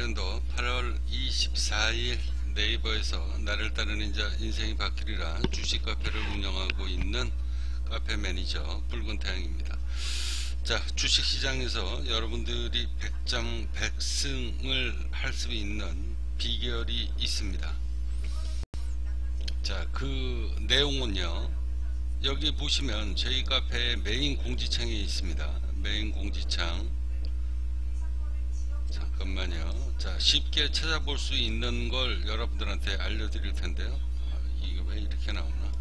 2018년도 8월 24일 네이버에서 나를 따르는 자 인생이 바뀌리라 주식 카페를 운영하고 있는 카페 매니저 붉은 태양입니다. 자 주식 시장에서 여러분들이 백전 백승을 할 수 있는 비결이 있습니다. 자 그 내용은요 여기 보시면 저희 카페 메인 공지창에 있습니다. 메인 공지창 잠깐만요. 자, 쉽게 찾아볼 수 있는 걸 여러분들한테 알려드릴 텐데요. 아, 이게 왜 이렇게 나오나?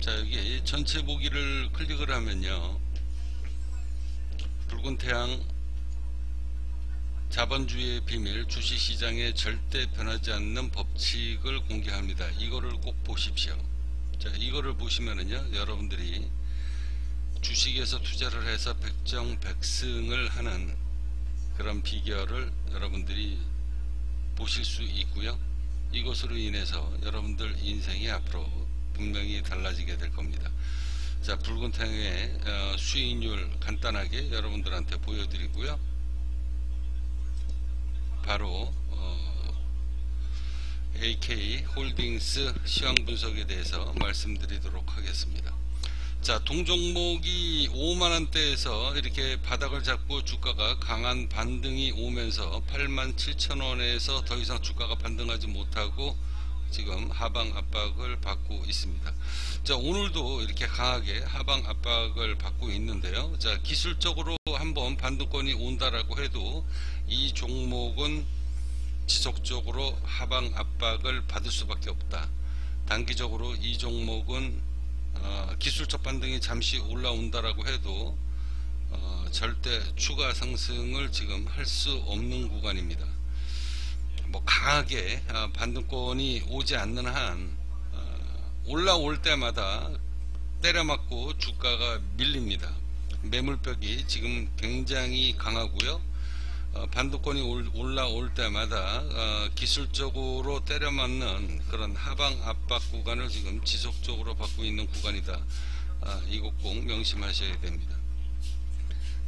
자, 여기 전체 보기를 클릭을 하면요. 붉은 태양 자본주의의 비밀 주식시장에 절대 변하지 않는 법칙을 공개합니다. 이거를 꼭 보십시오. 자, 이거를 보시면은요, 여러분들이 주식에서 투자를 해서 백정백승을 하는 그런 비결을 여러분들이 보실 수 있고요. 이것으로 인해서 여러분들 인생이 앞으로 분명히 달라지게 될 겁니다. 자, 붉은 태양의 어, 수익률 간단하게 여러분들한테 보여드리고요. 바로 어, AK 홀딩스 시황 분석에 대해서 말씀드리도록 하겠습니다. 자 동종목이 5만원대에서 이렇게 바닥을 잡고 주가가 강한 반등이 오면서 8만 7천원에서 더 이상 주가가 반등하지 못하고 지금 하방 압박을 받고 있습니다. 자 오늘도 이렇게 강하게 하방 압박을 받고 있는데요. 자 기술적으로 한번 반등권이 온다라고 해도 이 종목은 지속적으로 하방 압박을 받을 수밖에 없다. 단기적으로 이 종목은 어, 기술적 반등이 잠시 올라온다라고 해도 어, 절대 추가 상승을 지금 할 수 없는 구간입니다. 뭐 강하게 어, 반등권이 오지 않는 한 어, 올라올 때마다 때려맞고 주가가 밀립니다. 매물벽이 지금 굉장히 강하고요. 어, 반도권이 올라올 때마다 어, 기술적으로 때려맞는 그런 하방 압박 구간을 지금 지속적으로 받고 있는 구간이다. 아, 이거 꼭 명심하셔야 됩니다.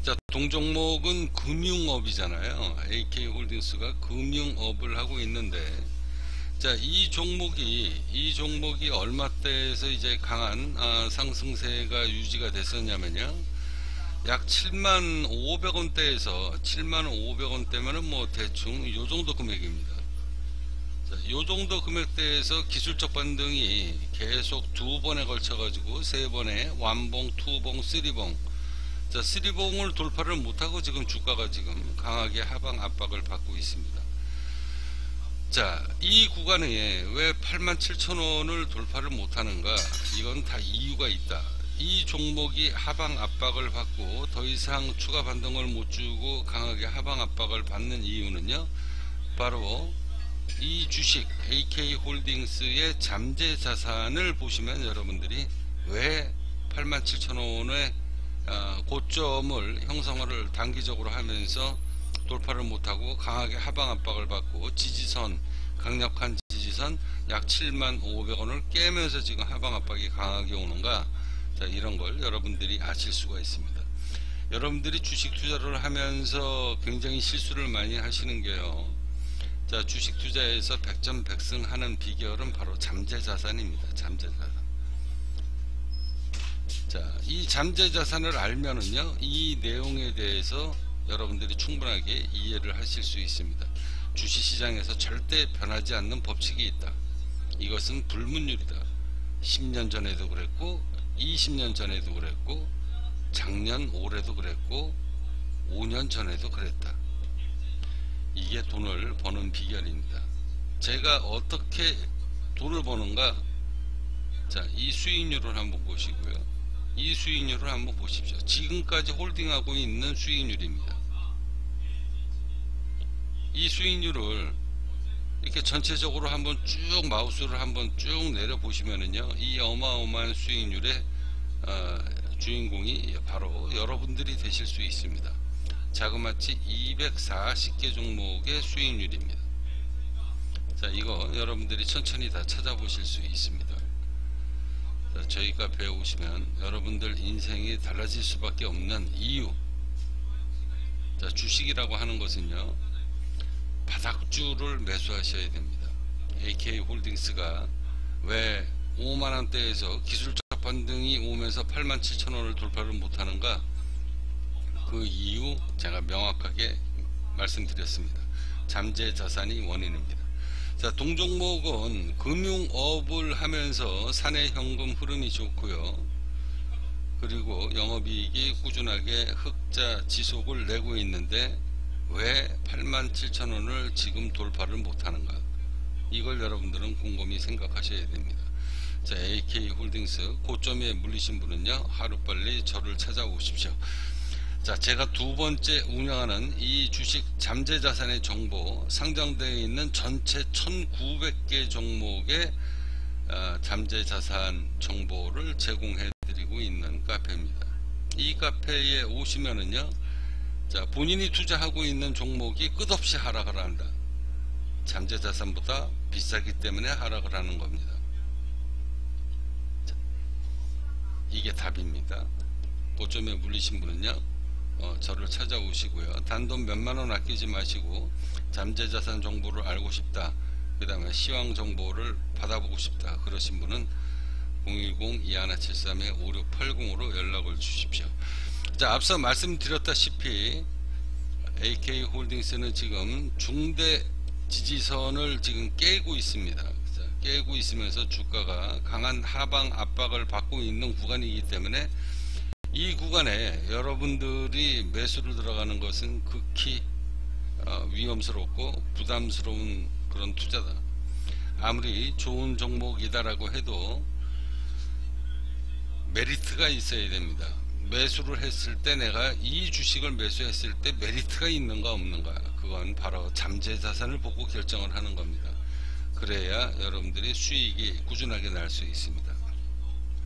자, 동종목은 금융업이잖아요. AK홀딩스가 금융업을 하고 있는데 자, 이 종목이 이 종목이 얼마대에서 이제 강한 아, 상승세가 유지가 됐었냐면요. 약 7만 500원대에서 7만 500원대면은 뭐 대충 요 정도 금액입니다. 자, 요 정도 금액대에서 기술적 반등이 계속 두 번에 걸쳐 가지고 세 번에 완봉, 투봉, 쓰리봉. 자, 쓰리봉을 돌파를 못 하고 지금 주가가 지금 강하게 하방 압박을 받고 있습니다. 자, 이 구간에 왜 87,000원을 돌파를 못 하는가? 이건 다 이유가 있다. 이 종목이 하방 압박을 받고 더 이상 추가 반등을 못 주고 강하게 하방 압박을 받는 이유는요? 바로 이 주식 AK홀딩스의 잠재 자산을 보시면 여러분들이 왜 87,000원의 어, 고점을 형성을 단기적으로 하면서 돌파를 못하고 강하게 하방 압박을 받고 지지선 강력한 지지선 약 7만 500원을 깨면서 지금 하방 압박이 강하게 오는가 자, 이런 걸 여러분들이 아실 수가 있습니다. 여러분들이 주식 투자를 하면서 굉장히 실수를 많이 하시는 게요. 자, 주식 투자에서 백전백승 하는 비결은 바로 잠재 자산입니다. 잠재 자산. 자, 이 잠재 자산을 알면은요, 이 내용에 대해서 여러분들이 충분하게 이해를 하실 수 있습니다. 주식 시장에서 절대 변하지 않는 법칙이 있다. 이것은 불문율이다. 10년 전에도 그랬고 20년 전에도 그랬고 작년 올해도 그랬고 5년 전에도 그랬다. 이게 돈을 버는 비결입니다. 제가 어떻게 돈을 버는가? 자, 이 수익률을 한번 보시고요. 이 수익률을 한번 보십시오. 지금까지 홀딩하고 있는 수익률입니다. 이 수익률을 이렇게 전체적으로 한번 쭉 마우스를 한번 쭉 내려 보시면은요 이 어마어마한 수익률의 어, 주인공이 바로 여러분들이 되실 수 있습니다. 자그마치 240개 종목의 수익률입니다. 자 이거 여러분들이 천천히 다 찾아보실 수 있습니다. 자, 저희 카페에 오시면 여러분들 인생이 달라질 수밖에 없는 이유. 자, 주식이라고 하는 것은요. 바닥주를 매수하셔야 됩니다. AK 홀딩스가 왜 5만원대에서 기술적 반등이 오면서 87,000원을 돌파를 못하는가 그 이유 제가 명확하게 말씀드렸습니다. 잠재 자산이 원인입니다. 자, 동종목은 금융업을 하면서 사내 현금 흐름이 좋고요. 그리고 영업이익이 꾸준하게 흑자 지속을 내고 있는데 왜 87,000원을 지금 돌파를 못하는가 이걸 여러분들은 곰곰이 생각하셔야 됩니다. 자 AK홀딩스 고점에 물리신 분은요 하루빨리 저를 찾아오십시오. 자 제가 두 번째 운영하는 이 주식 잠재자산의 정보 상장되어 있는 전체 1900개 종목의 어, 잠재자산 정보를 제공해 드리고 있는 카페입니다. 이 카페에 오시면은요 자, 본인이 투자하고 있는 종목이 끝없이 하락을 한다. 잠재 자산보다 비싸기 때문에 하락을 하는 겁니다. 자, 이게 답입니다. 고점에 물리신 분은요, 어, 저를 찾아오시고요. 단돈 몇만 원 아끼지 마시고, 잠재 자산 정보를 알고 싶다. 그 다음에 시황 정보를 받아보고 싶다. 그러신 분은 010-2173-5680으로 연락을 주십시오. 자, 앞서 말씀드렸다시피 AK홀딩스는 지금 중대 지지선을 지금 깨고 있습니다. 자, 깨고 있으면서 주가가 강한 하방 압박을 받고 있는 구간이기 때문에 이 구간에 여러분들이 매수를 들어가는 것은 극히 어, 위험스럽고 부담스러운 그런 투자다. 아무리 좋은 종목이다라고 해도 메리트가 있어야 됩니다. 매수를 했을 때 내가 이 주식을 매수했을 때 메리트가 있는가 없는가. 그건 바로 잠재 자산을 보고 결정을 하는 겁니다. 그래야 여러분들이 수익이 꾸준하게 날 수 있습니다.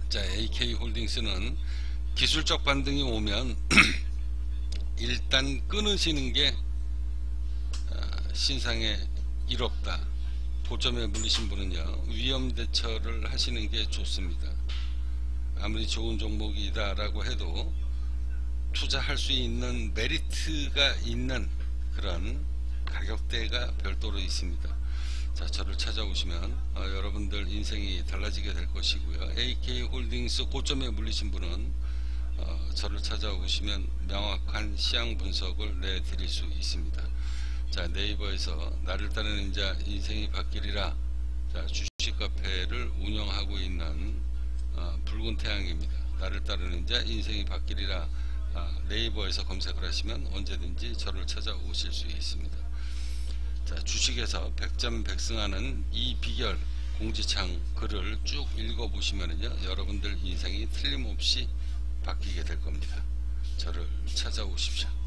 자 AK홀딩스는 기술적 반등이 오면 일단 끊으시는 게 아, 신상에 이롭다. 고점에 물리신 분은요 위험 대처를 하시는 게 좋습니다 아무리 좋은 종목이다라고 해도 투자할 수 있는 메리트가 있는 그런 가격대가 별도로 있습니다. 자, 저를 찾아오시면 어, 여러분들 인생이 달라지게 될 것이고요. AK홀딩스 고점에 물리신 분은 어, 저를 찾아오시면 명확한 시향 분석을 내드릴 수 있습니다. 자, 네이버에서 나를 따르는 자 인생이 바뀌리라 자, 주식 카페를 운영하고 있는 어, 붉은 태양입니다. 나를 따르는 자 인생이 바뀌리라 아, 네이버에서 검색을 하시면 언제든지 저를 찾아오실 수 있습니다. 자, 주식에서 백전백승하는 이 비결 공지창 글을 쭉 읽어보시면요 여러분들 인생이 틀림없이 바뀌게 될 겁니다. 저를 찾아오십시오.